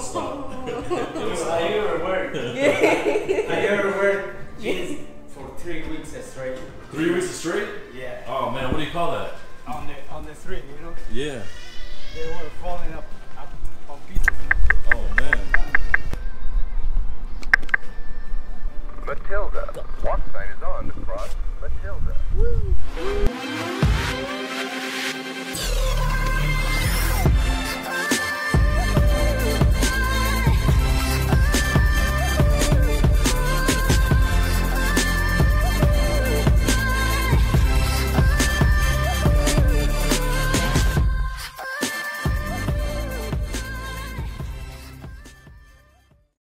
stop. Have you ever worked? Have you ever worked Yes. for three weeks straight? Three weeks straight? Yeah. Oh man, what do you call that? On the on the three, you know, Yeah. they were falling up, up on pieces. Oh man. Matilda.